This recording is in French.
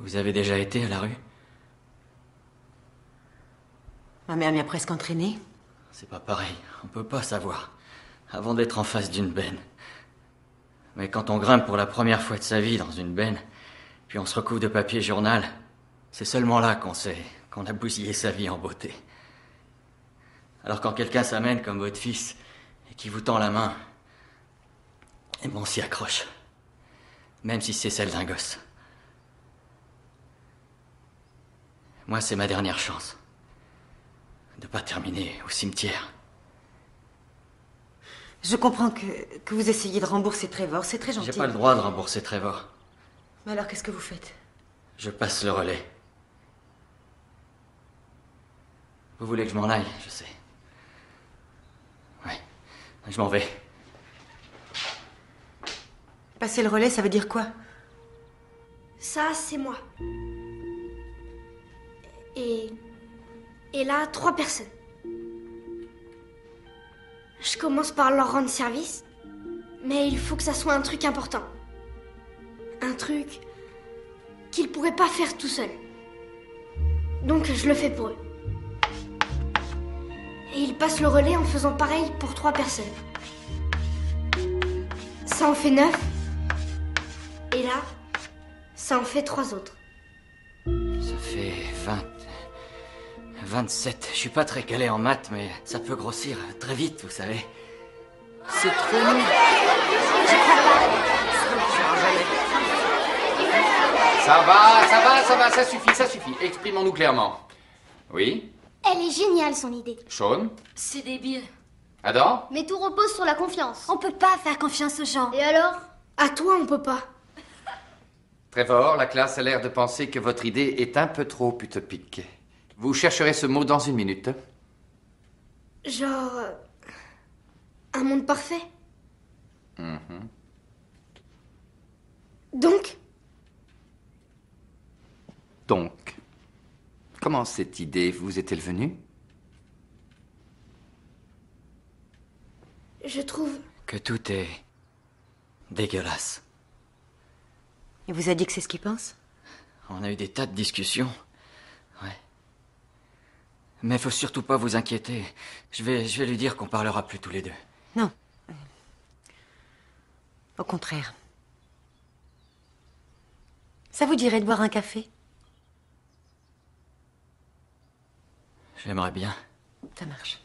Vous avez déjà été à la rue? Ma mère m'y a presque entraîné. C'est pas pareil, on peut pas savoir. Avant d'être en face d'une benne. Mais quand on grimpe pour la première fois de sa vie dans une benne, puis on se recouvre de papier journal, c'est seulement là qu'on sait qu'on a bousillé sa vie en beauté. Alors quand quelqu'un s'amène comme votre fils et qui vous tend la main, et bon, on s'y accroche. Même si c'est celle d'un gosse. Moi, c'est ma dernière chance. De pas terminer au cimetière. Je comprends que, que vous essayez de rembourser Trevor, c'est très gentil. J'ai pas le droit de rembourser Trevor. Mais alors qu'est-ce que vous faites? Je passe le relais. Vous voulez que je m'en aille, je sais. Ouais, je m'en vais. Passer le relais, ça veut dire quoi? Ça, c'est moi. Et là, trois personnes. Je commence par leur rendre service, mais il faut que ça soit un truc important. Un truc qu'ils pourraient pas faire tout seuls. Donc je le fais pour eux. Et ils passent le relais en faisant pareil pour trois personnes. Ça en fait neuf. Et là, ça en fait trois autres. Ça fait 20. 27. Je suis pas très calé en maths, mais ça peut grossir très vite, vous savez. C'est trop nul. Ça va, ça va, ça va, ça suffit, ça suffit. Exprimons-nous clairement. Oui Elle est géniale, son idée. Sean C'est débile. Adam Mais tout repose sur la confiance. On peut pas faire confiance aux gens. Et alors? À toi, on peut pas. Trevor, la classe a l'air de penser que votre idée est un peu trop utopique. Vous chercherez ce mot dans une minute. Genre. euh, Un monde parfait Mhm. Donc? Donc, comment cette idée vous est-elle venue? Je trouve. Que tout est. dégueulasse. Il vous a dit que c'est ce qu'il pense? On a eu des tas de discussions. Mais faut surtout pas vous inquiéter. Je vais, je vais lui dire qu'on parlera plus tous les deux. Non. Au contraire. Ça vous dirait de boire un café? J'aimerais bien. Ça marche.